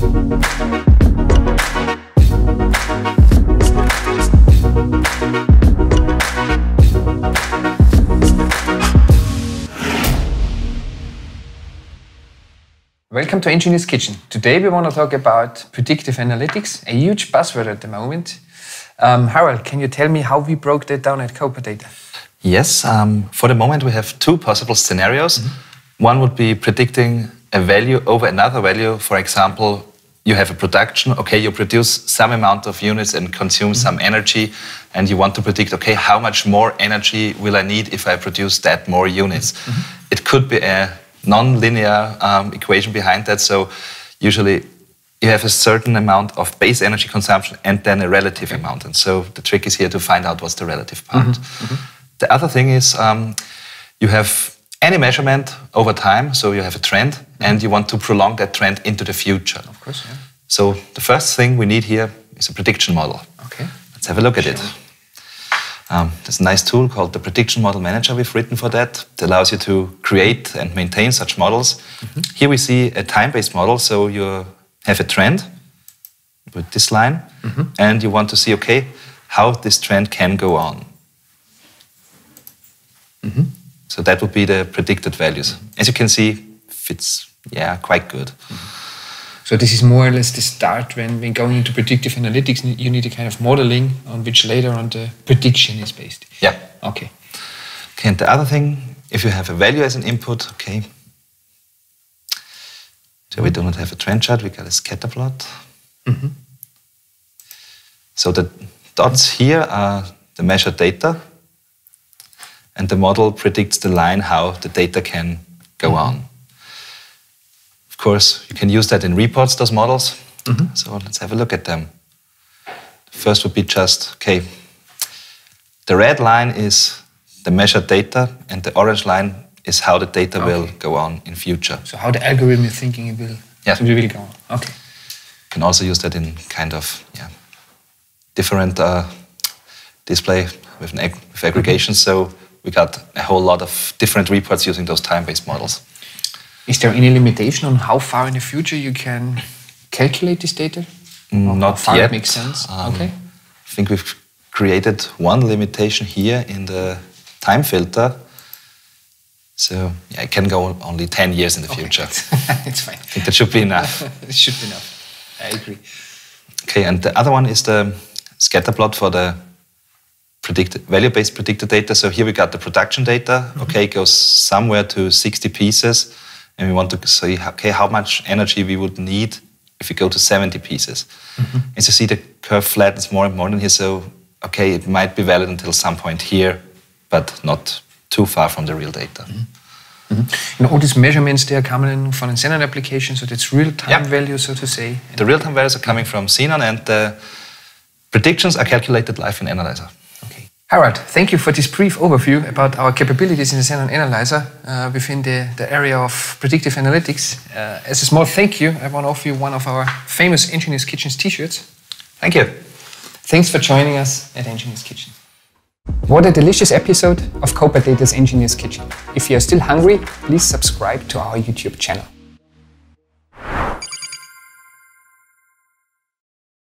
Welcome to Engineer's Kitchen. Today we want to talk about predictive analytics, a huge buzzword at the moment. Um, Harald, can you tell me how we broke that down at COPA-DATA? Yes, um, for the moment we have two possible scenarios. Mm -hmm. One would be predicting a value over another value. For example, you have a production, okay, you produce some amount of units and consume some energy, and you want to predict, okay, how much more energy will I need if I produce that more units? Mm -hmm. It could be a non-linear um, equation behind that. So usually you have a certain amount of base energy consumption and then a relative amount. And so the trick is here to find out what's the relative part. Mm -hmm. Mm -hmm. The other thing is um, you have any measurement over time, so you have a trend, mm -hmm. and you want to prolong that trend into the future. Of course, yeah. So the first thing we need here is a prediction model. Okay. Let's have a look at it. Um, there's a nice tool called the Prediction Model Manager we've written for that. It allows you to create and maintain such models. Mm -hmm. Here we see a time-based model, so you have a trend with this line, mm -hmm. and you want to see, okay, how this trend can go on. Mm -hmm. So that would be the predicted values. As you can see, fits, yeah, quite good. So this is more or less the start when, when going into predictive analytics, you need a kind of modeling on which later on the prediction is based. Yeah. Okay. Okay, and the other thing, if you have a value as an input, okay. So we do not have a trend chart, we got a scatter plot. Mm -hmm. So the dots here are the measured data, and the model predicts the line how the data can go mm -hmm. on course, you can use that in reports, those models. Mm -hmm. So let's have a look at them. First would be just, okay, the red line is the measured data, and the orange line is how the data okay. will go on in future. So how the algorithm is thinking it will, yeah. it will go on. Okay. You can also use that in kind of yeah, different uh, display with, ag with aggregation. Mm -hmm. So we got a whole lot of different reports using those time-based models. Is there any limitation on how far in the future you can calculate this data? Not far yet. It makes sense. Um, okay. I think we've created one limitation here in the time filter. So yeah, it can go only 10 years in the okay. future. it's fine. I think that should be enough. it should be enough. I agree. Okay, and the other one is the scatter plot for the predicted value-based predicted data. So here we got the production data. Mm -hmm. Okay, it goes somewhere to 60 pieces and we want to see okay how much energy we would need if we go to 70 pieces. Mm-hmm. And so see the curve flattens more and more in here. So okay, it might be valid until some point here, but not too far from the real data. Mm-hmm. Mm-hmm. And all these measurements, they are coming in from a zenon application, so that's real-time yep. value, so to say. The real-time values are coming from zenon, and the predictions are calculated live in Analyzer. Harald, thank you for this brief overview about our capabilities in the zenon Analyzer uh, within the, the area of predictive analytics. Uh, as a small thank you, I want to offer you one of our famous Engineer's Kitchens t-shirts. Thank you. Thanks for joining us at Engineer's Kitchen. What a delicious episode of COPA-DATA's Engineer's Kitchen. If you are still hungry, please subscribe to our YouTube channel.